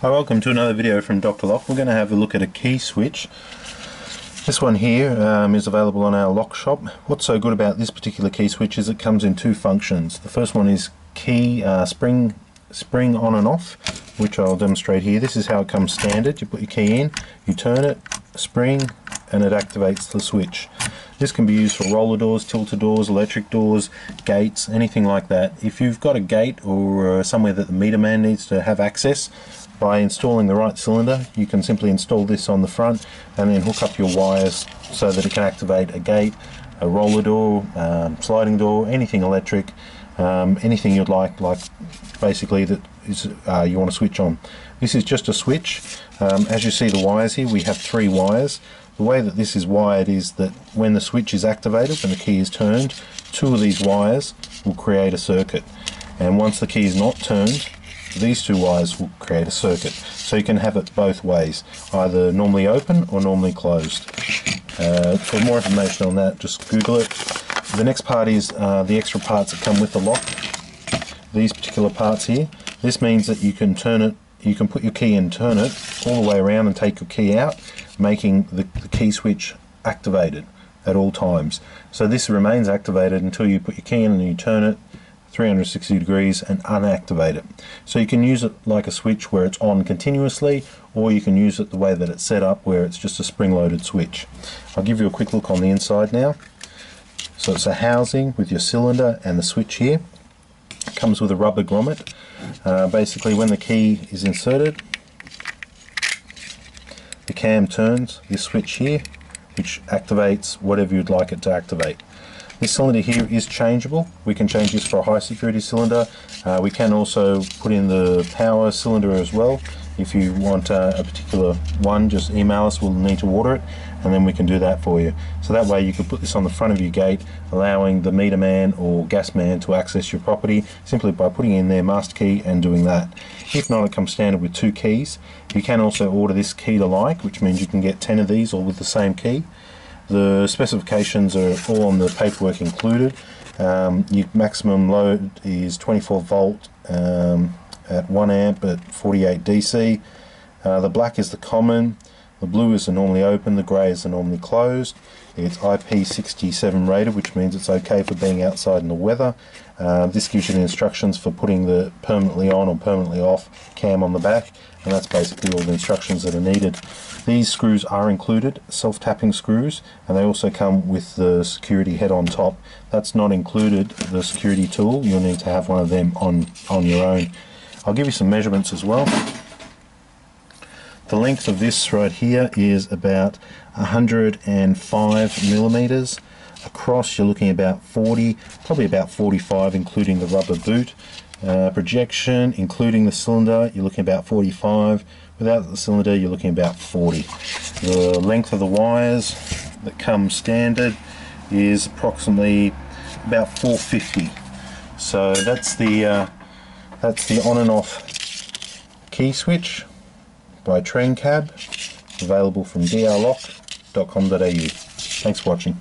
Hi, welcome to another video from Dr. Lock. We're going to have a look at a key switch. This one here um, is available on our lock shop. What's so good about this particular key switch is it comes in two functions. The first one is key uh, spring spring on and off, which I'll demonstrate here. This is how it comes standard. You put your key in, you turn it, spring, and it activates the switch. This can be used for roller doors, tilter doors, electric doors, gates, anything like that. If you've got a gate or uh, somewhere that the meter man needs to have access, by installing the right cylinder you can simply install this on the front and then hook up your wires so that it can activate a gate, a roller door, um, sliding door, anything electric, um, anything you'd like, like basically that is uh, you want to switch on. This is just a switch. Um, as you see the wires here, we have three wires. The way that this is wired is that when the switch is activated, when the key is turned, two of these wires will create a circuit. And once the key is not turned, these two wires will create a circuit. So you can have it both ways, either normally open or normally closed. Uh, for more information on that, just Google it. The next part is uh, the extra parts that come with the lock. These particular parts here. This means that you can turn it, you can put your key and turn it all the way around and take your key out, making the, the key switch activated at all times. So this remains activated until you put your key in and you turn it 360 degrees and unactivate it. So you can use it like a switch where it's on continuously or you can use it the way that it's set up where it's just a spring-loaded switch. I'll give you a quick look on the inside now. So it's a housing with your cylinder and the switch here. It comes with a rubber grommet. Uh, basically when the key is inserted cam turns this switch here which activates whatever you'd like it to activate. This cylinder here is changeable. We can change this for a high security cylinder. Uh, we can also put in the power cylinder as well. If you want uh, a particular one, just email us, we'll need to order it, and then we can do that for you. So that way you can put this on the front of your gate, allowing the meter man or gas man to access your property simply by putting in their master key and doing that. If not, it comes standard with two keys. You can also order this keyed alike, which means you can get 10 of these all with the same key. The specifications are all on the paperwork included. Um, your maximum load is 24 volt um, at 1 amp at 48 DC. Uh, the black is the common, the blue is the normally open, the grey is the normally closed. It's IP67 rated, which means it's okay for being outside in the weather. Uh, this gives you the instructions for putting the permanently on or permanently off cam on the back, and that's basically all the instructions that are needed. These screws are included, self-tapping screws, and they also come with the security head on top. That's not included, the security tool. You'll need to have one of them on, on your own. I'll give you some measurements as well. The length of this right here is about 105 millimeters. Across you're looking about 40, probably about 45 including the rubber boot. Uh, projection including the cylinder you're looking about 45 Without the cylinder you're looking about 40. The length of the wires that come standard is approximately about 450. So that's the uh, that's the on and off key switch by Trencab, available from drlock.com.au. Thanks for watching.